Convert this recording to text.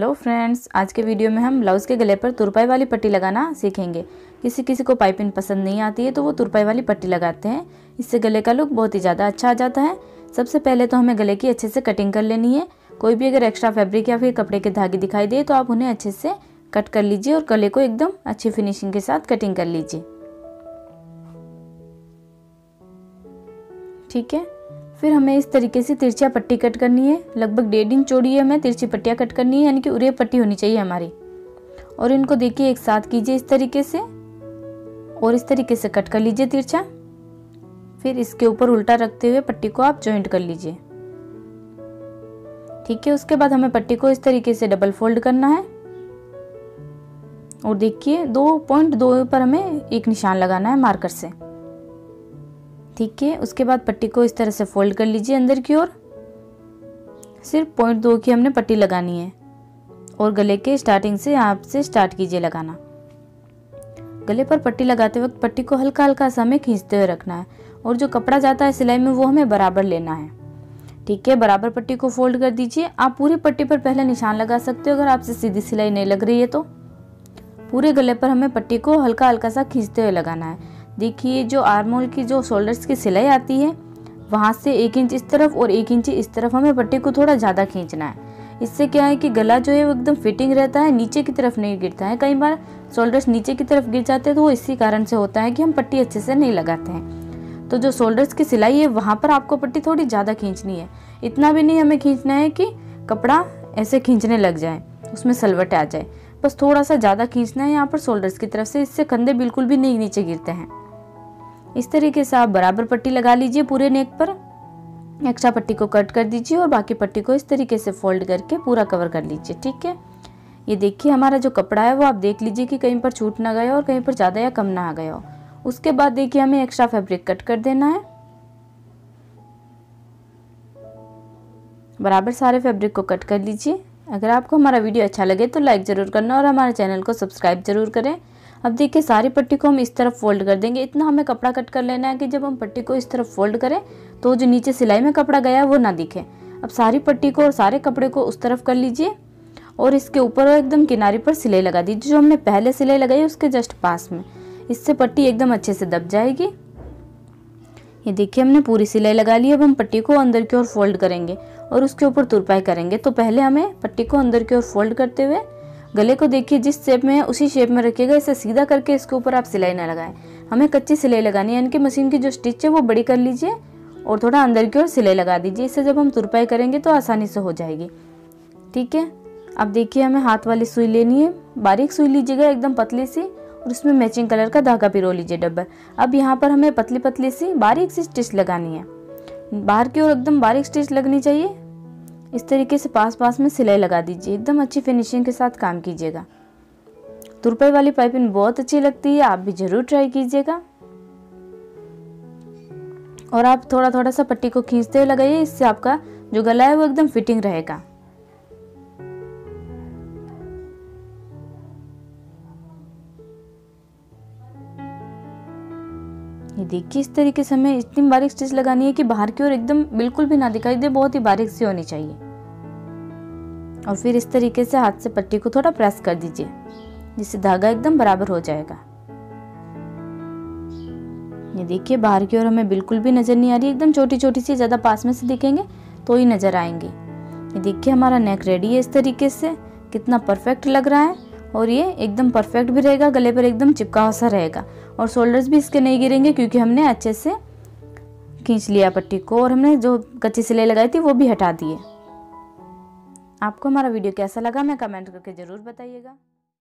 Hello friends आज के video में हम ब्लाउज़ के गले पर तुरपाई वाली पट्टी लगाना सीखेंगे। किसी किसी को पाइपिंग पसंद नहीं आती है तो वो तुरपाई वाली पट्टी लगाते हैं। इससे गले का लुक बहुत ही ज़्यादा अच्छा आ जाता है। सबसे पहले तो हमें गले की अच्छे से कटिंग कर लेनी है। कोई भी अगर एक्स्ट्रा फैब्रिक या फिर कपड़े के धागे दिखाई दे तो आप उन्हें अच्छे से कट कर लीजिए और गले को एकदम अच्छी फिनिशिंग के साथ कटिंग कर लीजिए। ठीक है? फिर हमें इस तरीके से तिरछा पट्टी कट करनी है। लगभग डेढ़ इंच चौड़ी है, हमें तिरछी पट्टियाँ कट करनी है, यानी कि उरे पट्टी होनी चाहिए हमारी। और इनको देखिए, एक साथ कीजिए इस तरीके से। और इस तरीके से कट कर लीजिए तिरछा। फिर इसके ऊपर उल्टा रखते हुए पट्टी को आप ज्वाइंट कर लीजिए। ठीक है, उसके बाद हमें पट्टी को इस तरीके से डबल फोल्ड करना है। और देखिए, दो पॉइंट दो पर हमें एक निशान लगाना है मार्कर से। ठीक है, उसके बाद पट्टी को इस तरह से फोल्ड कर लीजिए अंदर की ओर। सिर्फ़ पॉइंट दो की हमने पट्टी लगानी है और गले के स्टार्टिंग से आप से स्टार्ट कीजिए लगाना। गले पर पट्टी लगाते वक्त पट्टी को हल्का हल्का सा हमें खींचते हुए रखना है और जो कपड़ा जाता है सिलाई में वो हमें बराबर लेना है। ठीक है, बराबर पट्टी को फोल्ड कर दीजिए। आप पूरी पट्टी पर पहले निशान लगा सकते हो अगर आपसे सीधी सिलाई नहीं लग रही है तो। पूरे गले पर हमें पट्टी को हल्का हल्का सा खींचते हुए लगाना है। देखिए, जो आर्मोल की जो शोल्डर्स की सिलाई आती है, वहाँ से एक इंच इस तरफ़ और एक इंच इस तरफ़ हमें पट्टी को थोड़ा ज़्यादा खींचना है। इससे क्या है कि गला जो है वो एकदम फिटिंग रहता है, नीचे की तरफ़ नहीं गिरता है। कई बार शोल्डर्स नीचे की तरफ़ गिर जाते हैं तो वो इसी कारण से होता है कि हम पट्टी अच्छे से नहीं लगाते हैं। तो जो शोल्डर्स की सिलाई है, वहाँ पर आपको पट्टी थोड़ी ज़्यादा खींचनी है। इतना भी नहीं हमें खींचना है कि कपड़ा ऐसे खींचने लग जाए, उसमें सलवट आ जाए। बस थोड़ा सा ज़्यादा खींचना है यहाँ पर शोल्डर्स की तरफ़ से, इससे कंधे बिल्कुल भी नहीं नीचे गिरते हैं। इस तरीके से आप बराबर पट्टी लगा लीजिए पूरे नेक पर। एक्स्ट्रा पट्टी को कट कर दीजिए और बाकी पट्टी को इस तरीके से फोल्ड करके पूरा कवर कर लीजिए, ठीक है? ये देखिए हमारा जो कपड़ा है वो आप देख लीजिए कि कहीं पर छूट ना गया और कहीं पर ज़्यादा या कम ना आ गया हो। उसके बाद देखिए हमें एक्स्ट्रा फैब्रिक कट कर देना है। बराबर सारे फैब्रिक को कट कर लीजिए। अगर आपको हमारा वीडियो अच्छा लगे तो लाइक ज़रूर करना और हमारे चैनल को सब्सक्राइब ज़रूर करें। अब देखिए, सारी पट्टी को हम इस तरफ़ फोल्ड कर देंगे। इतना हमें कपड़ा कट कर लेना है कि जब हम पट्टी को इस तरफ़ फोल्ड करें तो जो नीचे सिलाई में कपड़ा गया है, वो ना दिखे। अब सारी पट्टी को और सारे कपड़े को उस तरफ़ कर लीजिए और इसके ऊपर और एकदम किनारे पर सिलाई लगा दीजिए, जो हमने पहले सिलाई लगाई उसके जस्ट पास में। इससे पट्टी एकदम अच्छे से दब जाएगी। ये देखिए, हमने पूरी सिलाई लगा ली। अब हम पट्टी को अंदर की ओर फोल्ड करेंगे और उसके ऊपर तुरपाई करेंगे। तो पहले हमें पट्टी को अंदर की ओर फोल्ड करते हुए गले को देखिए, जिस शेप में है, उसी शेप में रखिएगा। इसे सीधा करके इसके ऊपर आप सिलाई ना लगाएँ। हमें कच्ची सिलाई लगानी है। यानी कि मशीन की जो स्टिच है, वो बड़ी कर लीजिए और थोड़ा अंदर की ओर सिलाई लगा दीजिए। इससे जब हम तुरपाई करेंगे तो आसानी से हो जाएगी। ठीक है? अब देखिए, हमें हाथ वाली सुई लेनी है। बारीक सुई लीजिएगा, एकदम पतली सी, और उसमें मैचिंग कलर का धागा पिरो लीजिए डब्बा। अब यहाँ पर हमें पतली पतली सी, बारीक सी स्टिच लगानी है। बाहर की ओर एकदम बारीक स्टिच लगनी चाहिए। इस तरीके से पास पास में सिलाई लगा दीजिए। एकदम अच्छी फिनिशिंग के साथ काम कीजिएगा। तुरपाई वाली पाइपिंग बहुत अच्छी लगती है, आप भी ज़रूर ट्राई कीजिएगा। और आप थोड़ा थोड़ा सा पट्टी को खींचते लगाइए, इससे आपका जो गला है वो एकदम फिटिंग रहेगा। ये देखिए, इस तरीके से हमें इतनी बारीक स्टिच लगानी है कि बाहर की ओर एकदम बिल्कुल भी ना दिखाई दे, बहुत ही बारीक सी होनी चाहिए। और फिर इस तरीके से हाथ से पट्टी को थोड़ा प्रेस कर दीजिए, जिससे धागा एकदम बराबर हो जाएगा। ये देखिए, बाहर की ओर हमें बिल्कुल भी नज़र नहीं आ रही, एकदम छोटी छोटी सी, ज़्यादा पास में से दिखेंगे तो ही नज़र आएँगे। ये देखिए, हमारा नेक रेडी है इस तरीके से, कितना परफेक्ट लग रहा है। और ये एकदम परफेक्ट भी रहेगा, गले पर एकदम चिपका हुआ सा रहेगा। और शोल्डर्स भी इसके नहीं गिरेंगे क्योंकि हमने अच्छे से खींच लिया पट्टी को और हमने जो कच्ची सिलाई लगाई थी वो भी हटा दिए। आपको हमारा वीडियो कैसा लगा मैं कमेंट करके ज़रूर बताइएगा।